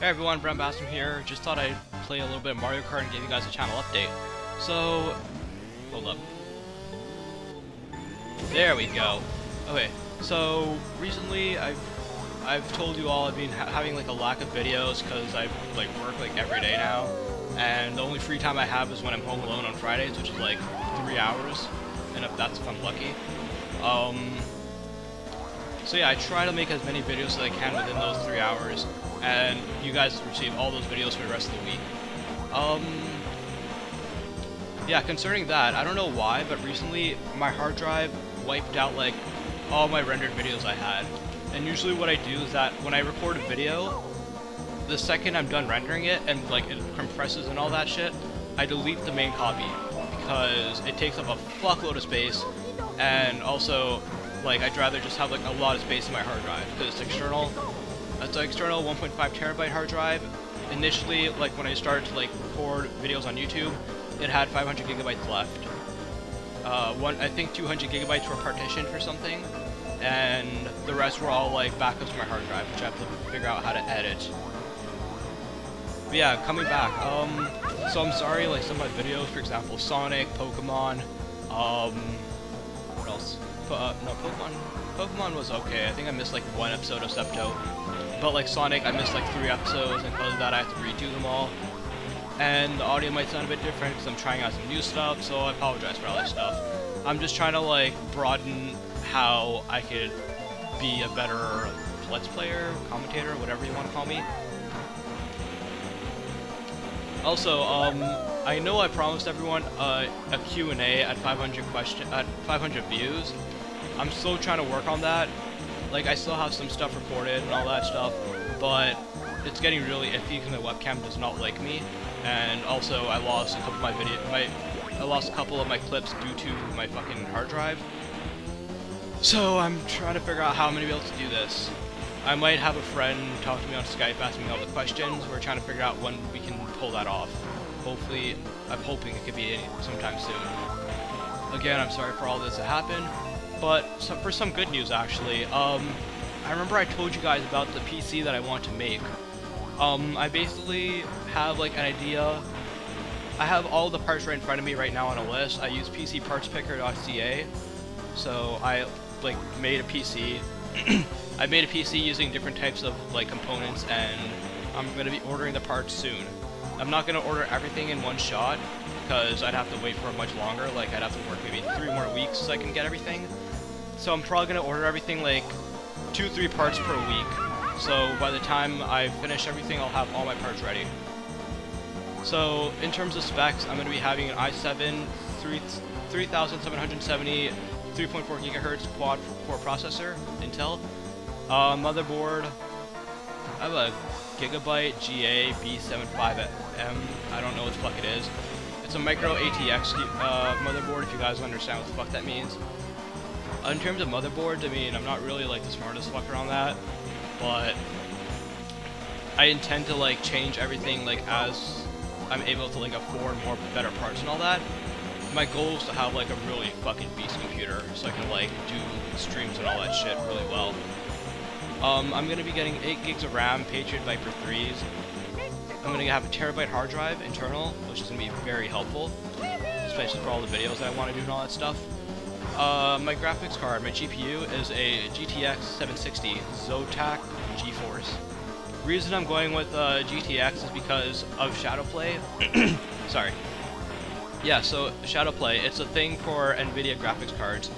Hey everyone, Brown Basim here. Just thought I'd play a little bit of Mario Kart and give you guys a channel update. So, hold up. There we go. Okay, so recently I've I've told you all I've been ha having like a lack of videos because I like work like every day now, and the only free time I have is when I'm home alone on Fridays, which is like three hours, and if that's if I'm lucky. Um, so yeah, I try to make as many videos as I can within those three hours, and you guys receive all those videos for the rest of the week. Um, yeah, concerning that, I don't know why, but recently my hard drive wiped out like all my rendered videos I had. And usually what I do is that when I record a video, the second I'm done rendering it and like it compresses and all that shit, I delete the main copy because it takes up a fuckload of space and also like I'd rather just have like a lot of space in my hard drive because it's external. It's an external 1.5 terabyte hard drive. Initially, like when I started to like record videos on YouTube, it had 500 gigabytes left. Uh, one, I think 200 gigabytes were partitioned for something, and the rest were all like backups to my hard drive, which I have to figure out how to edit. But yeah, coming back. Um, so I'm sorry, like some of my videos, for example, Sonic, Pokemon, um? Uh, no, Pokemon, Pokemon was okay. I think I missed like one episode of Septo. But like Sonic, I missed like three episodes, and because of that, I have to redo them all. And the audio might sound a bit different because I'm trying out some new stuff, so I apologize for all that stuff. I'm just trying to like broaden how I could be a better Let's Player, commentator, whatever you want to call me. Also, um, I know I promised everyone uh, a Q&A at 500 question at 500 views. I'm still trying to work on that. Like, I still have some stuff recorded and all that stuff, but it's getting really iffy because my webcam does not like me. And also, I lost a couple of my video, my, I lost a couple of my clips due to my fucking hard drive. So I'm trying to figure out how I'm gonna be able to do this. I might have a friend talk to me on Skype, asking me all the questions. We're trying to figure out when we can pull that off. Hopefully, I'm hoping it could be sometime soon. Again, I'm sorry for all this that happened. But for some good news, actually, um, I remember I told you guys about the PC that I want to make. Um, I basically have like an idea. I have all the parts right in front of me right now on a list. I use PCPartsPicker.ca, so I like made a PC. I made a PC using different types of like components, and I'm gonna be ordering the parts soon. I'm not gonna order everything in one shot because I'd have to wait for much longer. Like I'd have to work maybe three more weeks so I can get everything. So I'm probably going to order everything like two, three parts per week. So by the time I finish everything, I'll have all my parts ready. So in terms of specs, I'm going to be having an i7 3, 3770 3.4 gigahertz quad core processor, Intel. Uh, motherboard, I have a Gigabyte GA B75M. I don't know what the fuck it is. It's a micro ATX uh, motherboard, if you guys understand what the fuck that means. In terms of motherboards, I mean, I'm not really like the smartest fucker on that, but I intend to like change everything like as I'm able to like afford more better parts and all that. My goal is to have like a really fucking beast computer so I can like do streams and all that shit really well. Um, I'm gonna be getting 8 gigs of RAM, Patriot Viper 3s. I'm gonna have a terabyte hard drive internal, which is gonna be very helpful, especially for all the videos that I want to do and all that stuff. Uh, my graphics card, my GPU, is a GTX 760 Zotac GeForce. Reason I'm going with uh, GTX is because of Shadowplay. Sorry. Yeah, so Shadowplay, it's a thing for NVIDIA graphics cards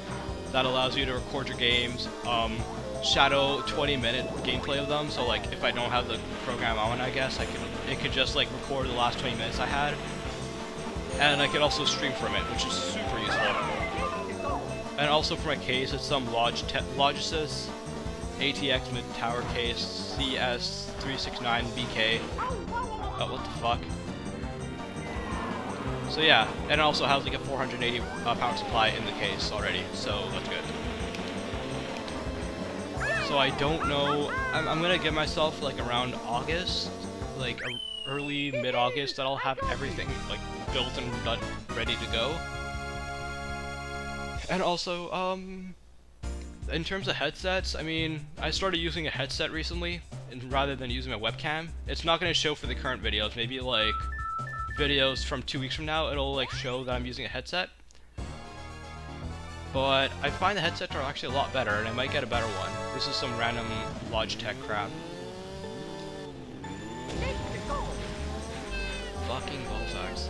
that allows you to record your games, um, shadow 20 minute gameplay of them, so like if I don't have the program on, I guess, I could, it could just like record the last 20 minutes I had. And I could also stream from it, which is super useful. And also for my case, it's some Logisys ATX mid tower case CS369BK. Oh, what the fuck? So yeah, and it also has like a 480 uh, power supply in the case already, so that's good. So I don't know, I'm, I'm gonna give myself like around August, like early mid-August, that I'll have everything like built and ready to go. And also, um, in terms of headsets, I mean, I started using a headset recently. And rather than using my webcam. It's not going to show for the current videos. Maybe like videos from two weeks from now, it'll like show that I'm using a headset. But I find the headsets are actually a lot better, and I might get a better one. This is some random Logitech crap. Fucking ballsacks.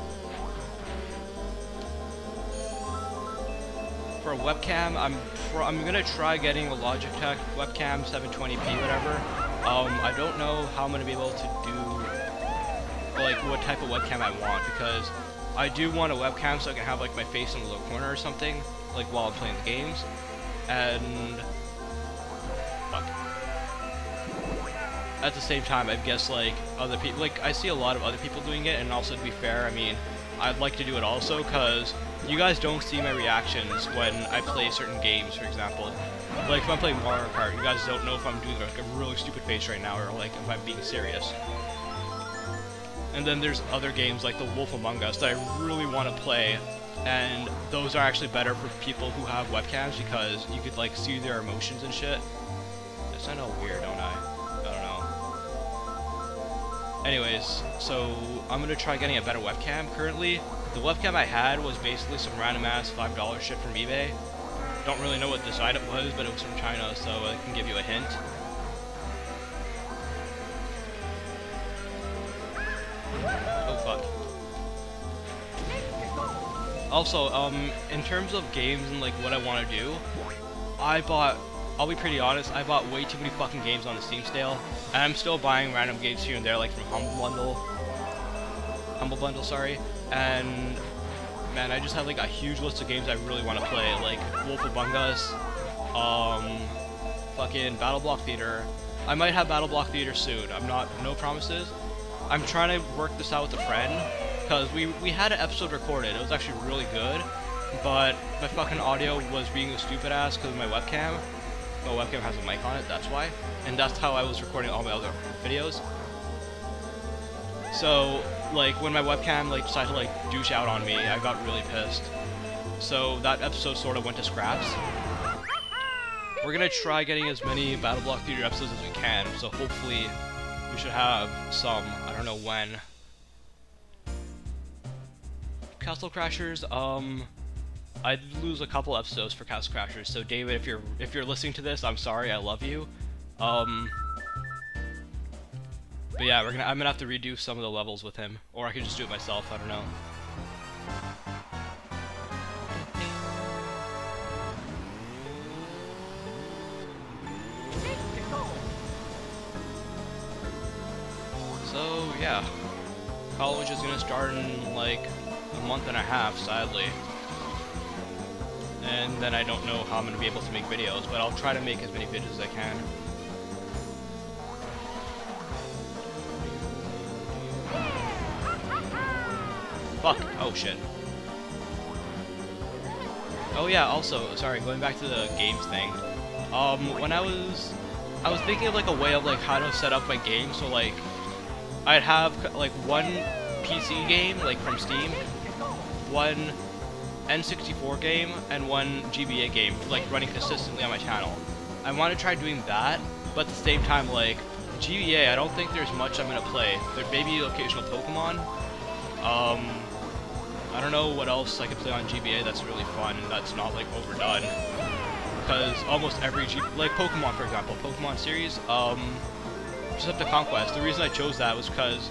For a webcam, I'm I'm gonna try getting a Logitech webcam 720p whatever. Um, I don't know how I'm gonna be able to do like what type of webcam I want because I do want a webcam so I can have like my face in the little corner or something like while I'm playing the games and fuck at the same time, I guess like other people, like I see a lot of other people doing it, and also to be fair, I mean, I'd like to do it also because you guys don't see my reactions when I play certain games, for example. Like if I'm playing Mario Kart, you guys don't know if I'm doing like a really stupid face right now or like if I'm being serious. And then there's other games like The Wolf Among Us that I really want to play, and those are actually better for people who have webcams because you could like see their emotions and shit. I sound all weird, don't I? Anyways, so I'm gonna try getting a better webcam. Currently, the webcam I had was basically some random ass $5 shit from eBay. Don't really know what this item was, but it was from China, so I can give you a hint. Oh fuck. Also, um, in terms of games and like what I want to do, I bought I'll be pretty honest, I bought way too many fucking games on the Steam sale, and I'm still buying random games here and there, like from Humble Bundle. Humble Bundle, sorry. And man, I just have like a huge list of games I really want to play, like Wolf Among Us, um, fucking Battle Block Theater. I might have Battle Block Theater soon. I'm not, no promises. I'm trying to work this out with a friend, because we, we had an episode recorded. It was actually really good, but my fucking audio was being a stupid ass because of my webcam, my webcam has a mic on it, that's why. And that's how I was recording all my other videos. So, like, when my webcam, like, decided to, like, douche out on me, I got really pissed. So, that episode sort of went to scraps. We're gonna try getting as many Battle Block Theater episodes as we can, so hopefully we should have some, I don't know when. Castle Crashers, um, I'd lose a couple episodes for Castle Crashers. So David, if you're if you're listening to this, I'm sorry. I love you. Um, but yeah, we're gonna I'm gonna have to redo some of the levels with him, or I could just do it myself. I don't know. So yeah, college is gonna start in like a month and a half, sadly and then I don't know how I'm going to be able to make videos, but I'll try to make as many videos as I can. Fuck. Oh, shit. Oh yeah, also, sorry, going back to the games thing. Um, when I was... I was thinking of, like, a way of, like, how to set up my game, so, like, I'd have, like, one PC game, like, from Steam, one N64 game and one GBA game, like running consistently on my channel. I want to try doing that, but at the same time, like, GBA, I don't think there's much I'm going to play. There may be occasional Pokemon. Um, I don't know what else I could play on GBA that's really fun and that's not, like, overdone. Because almost every, G like Pokemon, for example, Pokemon series, um, just up to Conquest, the reason I chose that was because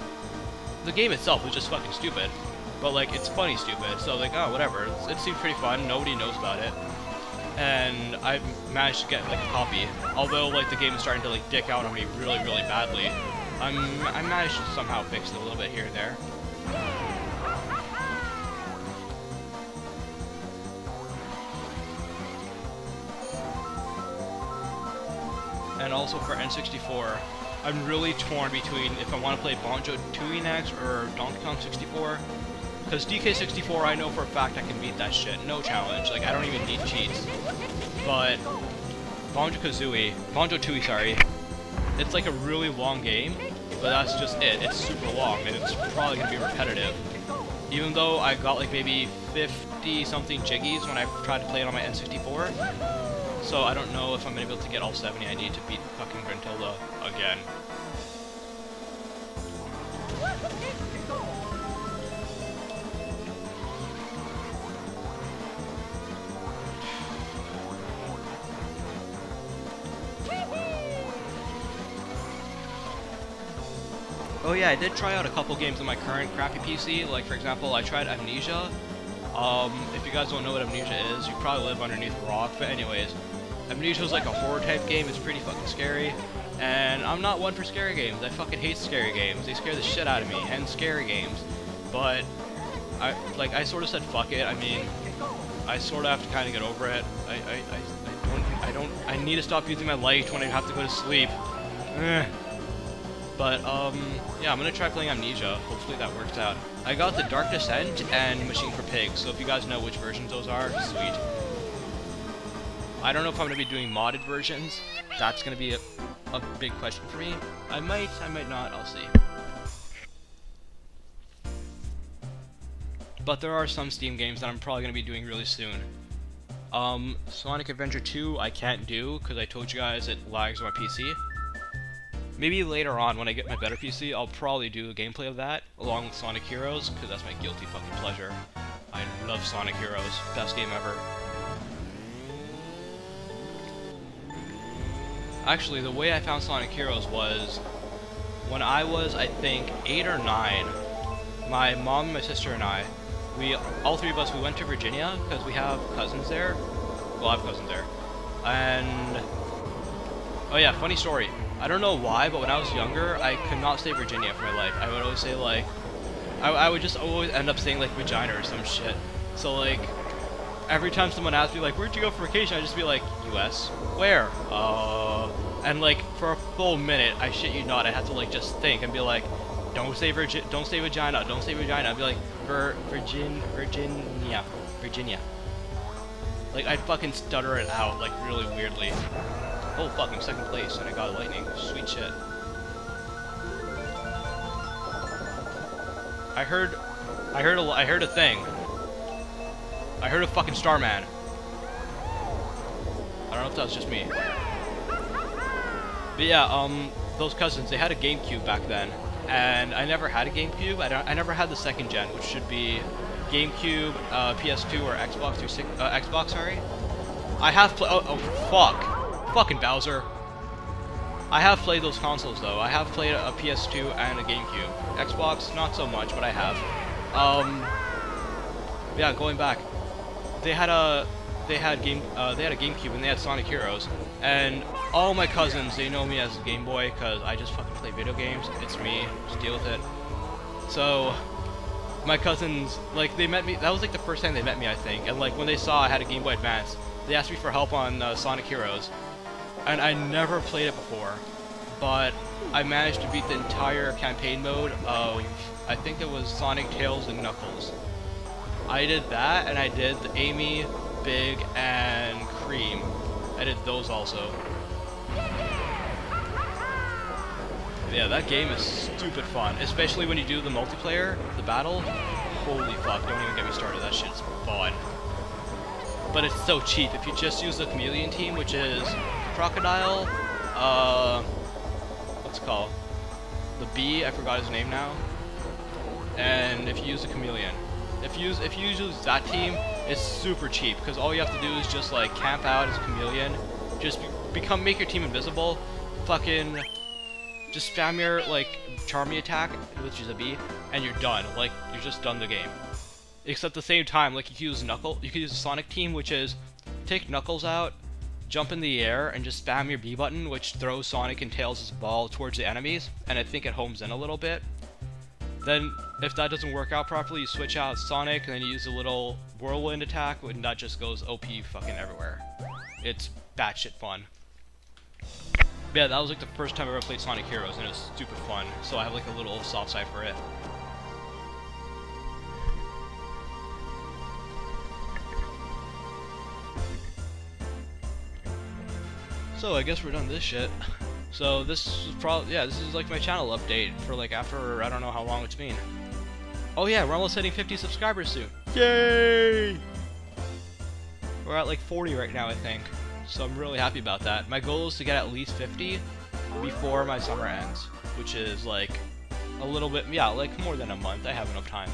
the game itself was just fucking stupid. But like, it's funny stupid, so like, oh, whatever. It seemed pretty fun, nobody knows about it. And I managed to get like a copy. Although like the game is starting to like dick out on me really, really badly. I'm, I managed to somehow fix it a little bit here and there. And also for N64, I'm really torn between if I want to play Banjo Tooie next or Donkey Kong 64. Because DK64, I know for a fact I can beat that shit. No challenge. Like, I don't even need cheats. But Banjo-Kazooie, Banjo-Tooie, sorry, it's like a really long game, but that's just it. It's super long, and it's probably going to be repetitive. Even though I got like maybe 50-something jiggies when I tried to play it on my N64, so I don't know if I'm going to be able to get all 70 I need to beat fucking Gruntilda again. Oh yeah, I did try out a couple games on my current crappy PC. Like for example, I tried Amnesia. Um, if you guys don't know what Amnesia is, you probably live underneath a rock. But anyways, Amnesia is like a horror type game. It's pretty fucking scary. And I'm not one for scary games. I fucking hate scary games. They scare the shit out of me. And scary games. But I like I sort of said fuck it. I mean, I sort of have to kind of get over it. I, I, I, I don't I don't I need to stop using my light when I have to go to sleep. Eh. But, um, yeah, I'm gonna try playing Amnesia. Hopefully that works out. I got the Dark Descent and Machine for Pigs, so if you guys know which versions those are, sweet. I don't know if I'm gonna be doing modded versions. That's gonna be a, a big question for me. I might, I might not, I'll see. But there are some Steam games that I'm probably gonna be doing really soon. Um, Sonic Adventure 2 I can't do, because I told you guys it lags on my PC. Maybe later on, when I get my better PC, I'll probably do a gameplay of that, along with Sonic Heroes, because that's my guilty fucking pleasure. I love Sonic Heroes. Best game ever. Actually, the way I found Sonic Heroes was when I was, I think, 8 or 9, my mom, my sister, and I, we, all three of us, we went to Virginia, because we have cousins there. Well, I have cousins there. And, oh yeah, funny story. I don't know why, but when I was younger, I could not say Virginia for my life. I would always say, like, I, I would just always end up saying, like, vagina or some shit. So, like, every time someone asked me, like, where'd you go for vacation, I'd just be like, U.S. Where? Uh... And, like, for a full minute, I shit you not, I had to, like, just think and be like, don't say virgin, don't say vagina, don't say vagina. I'd be like, Vir Virgin, Virginia, Virginia. Like, I'd fucking stutter it out, like, really weirdly. Oh fuck, I'm second place and I got lightning. Sweet shit. I heard, I heard a, I heard a thing. I heard a fucking Starman. I don't know if that was just me. But yeah, um, those cousins, they had a GameCube back then. And I never had a GameCube. I, don't, I never had the second gen, which should be GameCube, uh, PS2, or Xbox 360, uh, Xbox, sorry. I have played, oh, oh, fuck. Fucking Bowser. I have played those consoles though. I have played a PS2 and a GameCube. Xbox, not so much, but I have. Um, yeah, going back, they had a they had game uh, they had a GameCube and they had Sonic Heroes, and all my cousins they know me as Game Boy because I just fucking play video games. It's me, just deal with it. So my cousins like they met me. That was like the first time they met me, I think. And like when they saw I had a Game Boy Advance, they asked me for help on uh, Sonic Heroes, and I never played it before, but I managed to beat the entire campaign mode of, I think it was Sonic, Tails, and Knuckles. I did that, and I did the Amy, Big, and Cream. I did those also. Yeah, that game is stupid fun, especially when you do the multiplayer, the battle. Holy fuck, don't even get me started, that shit's fun. But it's so cheap. If you just use the Chameleon team, which is crocodile, uh, what's it called? The bee, I forgot his name now. And if you use the chameleon, if you use if you use that team, it's super cheap because all you have to do is just like camp out as a chameleon, just be become make your team invisible, fucking just spam your like charmy attack, which is a bee, and you're done. Like you're just done the game. Except at the same time, like you can use Knuckle, you can use Sonic team, which is take Knuckles out, jump in the air and just spam your B button, which throws Sonic and Tails' ball towards the enemies, and I think it homes in a little bit. Then, if that doesn't work out properly, you switch out Sonic, and then you use a little whirlwind attack, and that just goes OP fucking everywhere. It's batshit fun. Yeah, that was like the first time I ever played Sonic Heroes, and it was stupid fun, so I have like a little soft side for it. So I guess we're done this shit. So this is probably yeah, this is like my channel update for like after I don't know how long it's been. Oh yeah, we're almost hitting 50 subscribers soon. Yay! We're at like 40 right now, I think. So I'm really happy about that. My goal is to get at least 50 before my summer ends, which is like a little bit, yeah, like more than a month. I have enough time.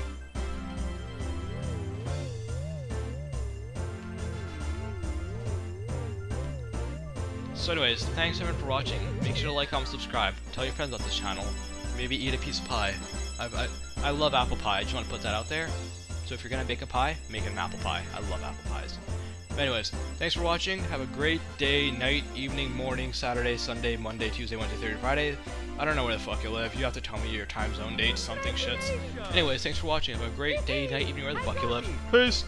So anyways, thanks everyone for watching. Make sure to like, comment, subscribe. Tell your friends about this channel. Maybe eat a piece of pie. I, I, I love apple pie. I just want to put that out there. So if you're gonna bake a pie, make an apple pie. I love apple pies. But anyways, thanks for watching. Have a great day, night, evening, morning, Saturday, Sunday, Monday, Tuesday, Wednesday, Thursday, Friday. I don't know where the fuck you live. You have to tell me your time zone, date, something shits. Anyways, thanks for watching. Have a great day, night, evening, where the fuck you live. Peace!